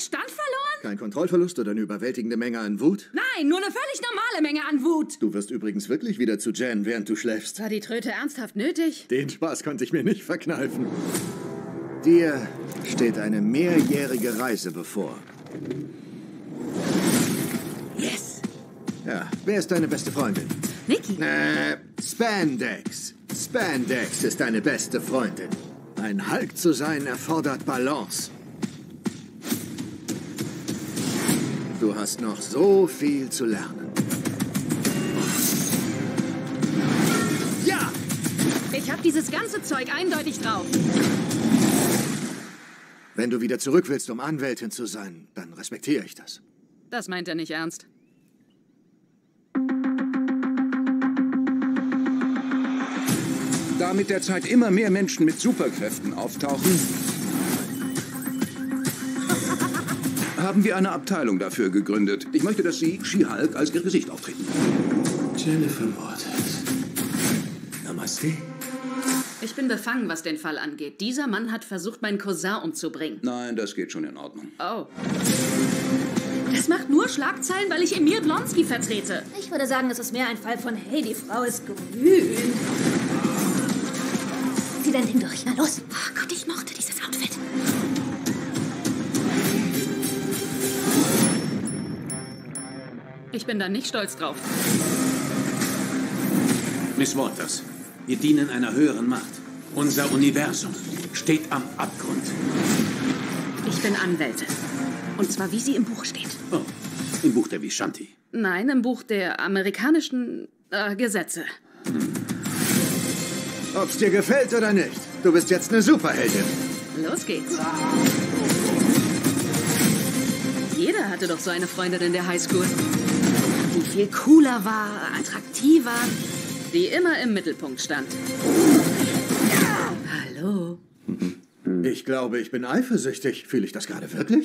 Verstand verloren? Kein Kontrollverlust oder eine überwältigende Menge an Wut? Nein, nur eine völlig normale Menge an Wut. Du wirst übrigens wirklich wieder zu Jan, während du schläfst. War die Tröte ernsthaft nötig? Den Spaß konnte ich mir nicht verkneifen. Dir steht eine mehrjährige Reise bevor. Ja, wer ist deine beste Freundin? Niki. Äh, Spandex. Spandex ist deine beste Freundin. Ein Hulk zu sein erfordert Balance. Du hast noch so viel zu lernen. Ja! Ich hab dieses ganze Zeug eindeutig drauf. Wenn du wieder zurück willst, um Anwältin zu sein, dann respektiere ich das. Das meint er nicht ernst. Da mit der Zeit immer mehr Menschen mit Superkräften auftauchen, haben wir eine Abteilung dafür gegründet. Ich möchte, dass Sie She-Hulk als Ihr Gesicht auftreten. Jennifer Waters. Namaste. Ich bin befangen, was den Fall angeht. Dieser Mann hat versucht, meinen Cousin umzubringen. Nein, das geht schon in Ordnung. Oh. Das macht nur Schlagzeilen, weil ich Emil Blonsky vertrete. Ich würde sagen, es ist mehr ein Fall von, hey, die Frau ist grün. Sie dann hindurch. Na los. Oh Gott, ich mochte dieses Outfit. Ich bin da nicht stolz drauf. Miss Waters, wir dienen einer höheren Macht. Unser Universum steht am Abgrund. Ich bin Anwältin. Und zwar, wie sie im Buch steht. Oh, im Buch der Vishanti. Nein, im Buch der amerikanischen äh, Gesetze. Ob's dir gefällt oder nicht, du bist jetzt eine Superheldin. Los geht's. Jeder hatte doch so eine Freundin in der Highschool. Die viel cooler war, attraktiver, die immer im Mittelpunkt stand. Hallo. Ich glaube, ich bin eifersüchtig. Fühle ich das gerade wirklich?